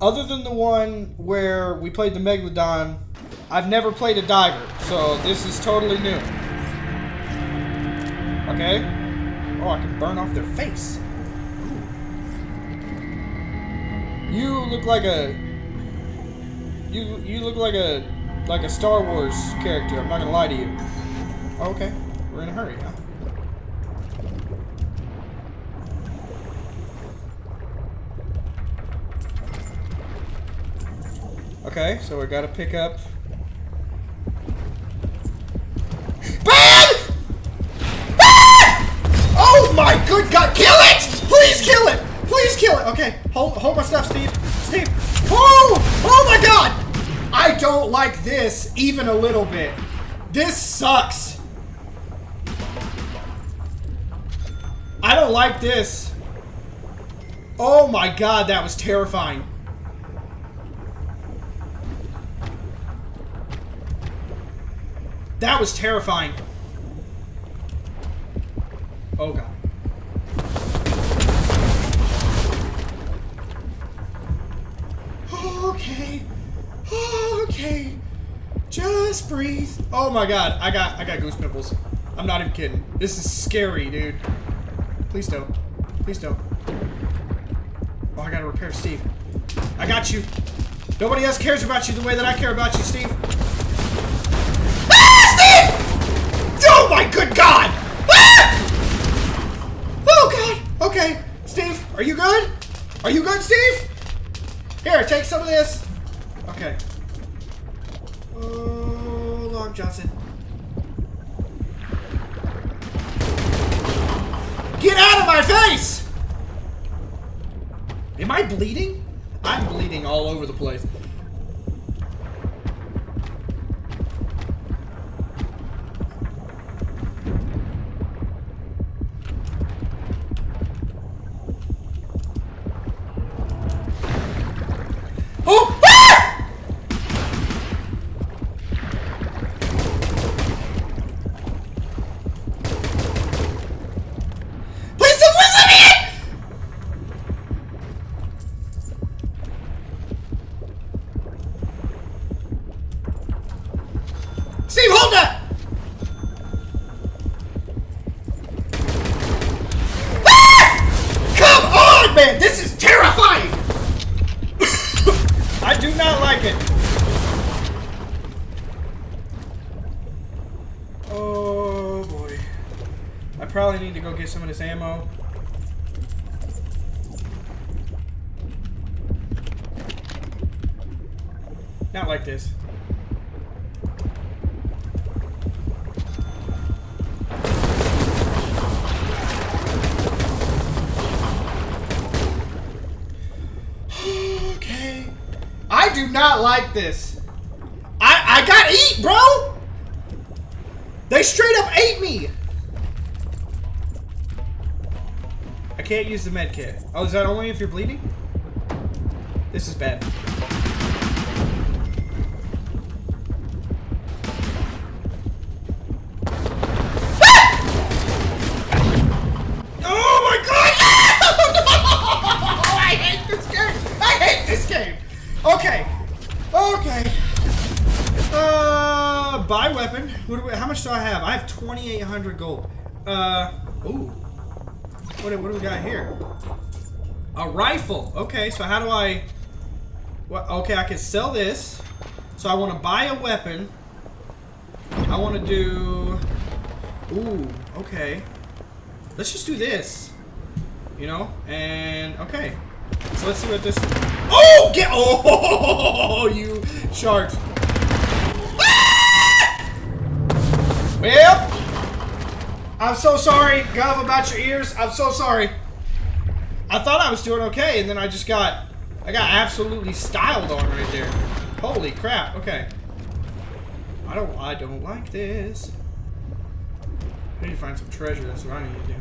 other than the one where we played the Megalodon, I've never played a diver, so this is totally new. Okay? Oh, I can burn off their face. You look like a... You you look like a like a Star Wars character. I'm not gonna lie to you. Okay, we're in a hurry, huh? Okay, so we gotta pick up. Bad! Ah! Oh my good god! Kill it! Please kill it! Please kill it! Okay, hold hold my stuff, Steve. Steve. Oh! Oh my god! I don't like this even a little bit. This sucks. I don't like this. Oh my god, that was terrifying. That was terrifying. Oh god. Okay. Okay. Just breathe. Oh my god, I got I got goose pimples. I'm not even kidding. This is scary, dude. Please don't. Please don't. Oh, I gotta repair Steve. I got you. Nobody else cares about you the way that I care about you, Steve. My good god! Ah! Oh god. Okay, Steve, are you good? Are you good, Steve? Here, take some of this. Okay. Oh, Long Johnson. Get out of my face! Am I bleeding? I'm bleeding all over the place. Come man! This is terrifying! I do not like it. Oh boy. I probably need to go get some of this ammo. Not like this. Not like this. I I got eat, bro. They straight up ate me. I can't use the med kit. Oh, is that only if you're bleeding? This is bad. Oh buy weapon. What do we, how much do I have? I have 2,800 gold. Uh, ooh. What, do- what do we got here? A rifle. Okay, so how do I... Well, okay, I can sell this. So I want to buy a weapon. I want to do... Ooh, okay. Let's just do this. You know? And, okay. So let's see what this... Oh! Get... Oh! You sharks. Well, I'm so sorry, Gov, about your ears. I'm so sorry. I thought I was doing okay, and then I just got, I got absolutely styled on right there. Holy crap! Okay. I don't, I don't like this. I need to find some treasure. That's what I need to do.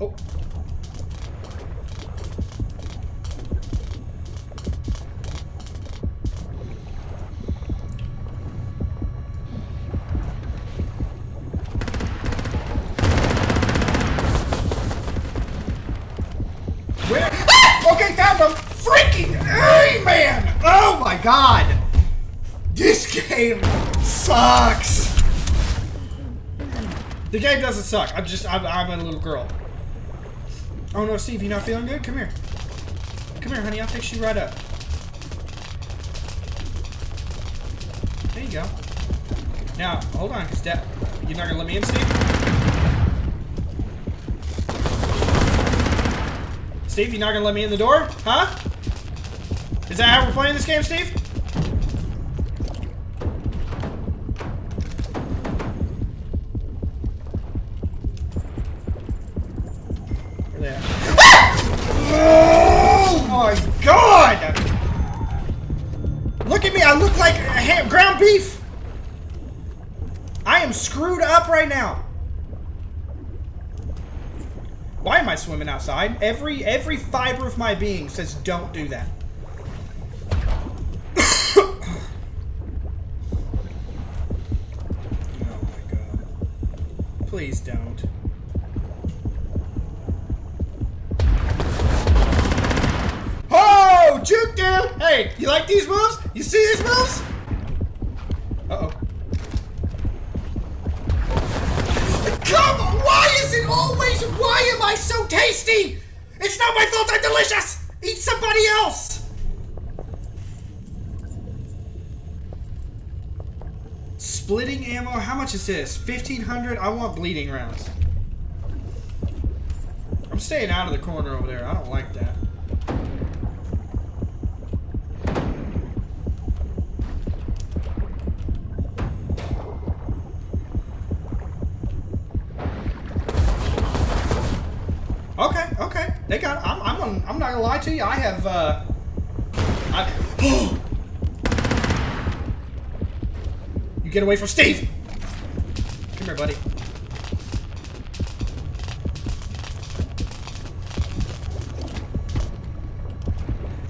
Oh. Okay, found him! Freaking A, man! Oh my god! This game sucks! The game doesn't suck. I'm just, I'm, I'm a little girl. Oh no, Steve, you not feeling good? Come here. Come here, honey. I'll fix you right up. There you go. Now, hold on, because that... You're not going to let me in, Steve? Steve, you're not to let me in the door? Huh? Is that how we're playing this game, Steve? Oh my god! Look at me, I look like ham, ground beef! I am screwed up right now. Am I swimming outside? Every every fiber of my being says don't do that. oh my god. Please don't. Oh, juke dude! Hey, you like these moves? You see these moves? Tasty? It's not my fault I'm delicious! Eat somebody else! Splitting ammo, how much is this? 1500 I want bleeding rounds. I'm staying out of the corner over there. I don't like that. They got. I'm. I'm. I'm not gonna lie to you. I have. Uh. I. you get away from Steve. Come here, buddy.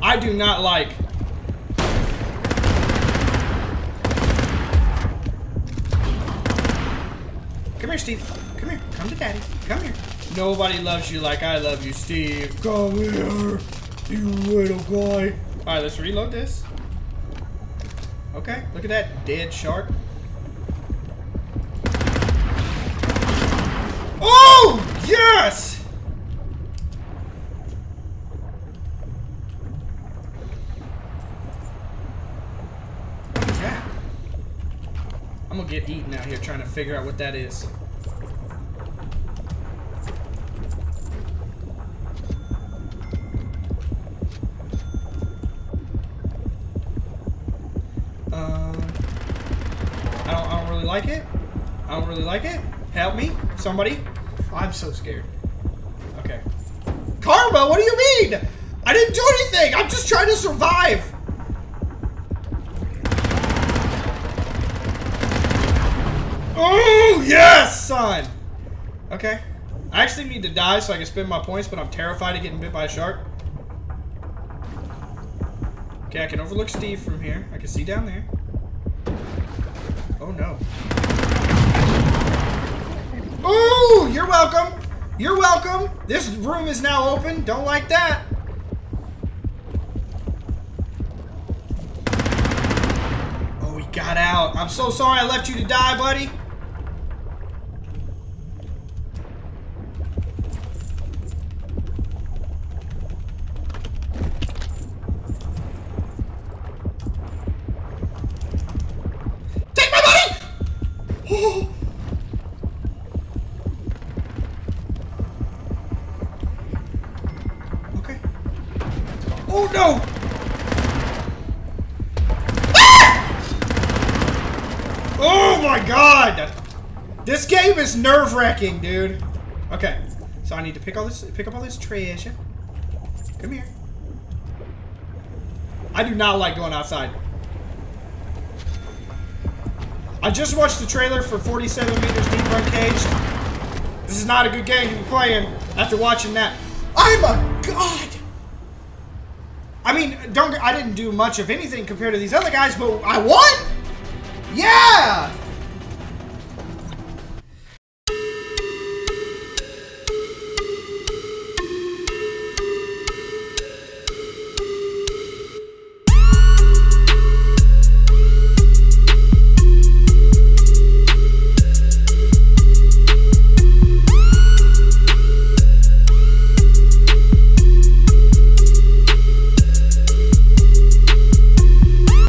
I do not like. Come here, Steve. Come here. Come to daddy. Come here. Nobody loves you like I love you, Steve. Come here, you little guy. Alright, let's reload this. Okay, look at that dead shark. Oh, yes! What is that? I'm gonna get eaten out here trying to figure out what that is. Um, I don't, I don't really like it. I don't really like it. Help me, somebody. I'm so scared. Okay. Karma, what do you mean? I didn't do anything. I'm just trying to survive. Oh, yes, son. Okay. I actually need to die so I can spend my points, but I'm terrified of getting bit by a shark. Okay, I can overlook Steve from here. I can see down there. Oh no. Ooh, you're welcome. You're welcome. This room is now open. Don't like that. Oh, he got out. I'm so sorry I left you to die, buddy. Take my money! Oh. Okay. Oh no! Ah! Oh my god! This game is nerve-wracking, dude. Okay, so I need to pick all this, pick up all this treasure. Come here. I do not like going outside. I just watched the trailer for 47 Meters Deep Uncaged. This is not a good game to be playing after watching that. I'm a god! I mean, don't I didn't do much of anything compared to these other guys, but I won! Yeah!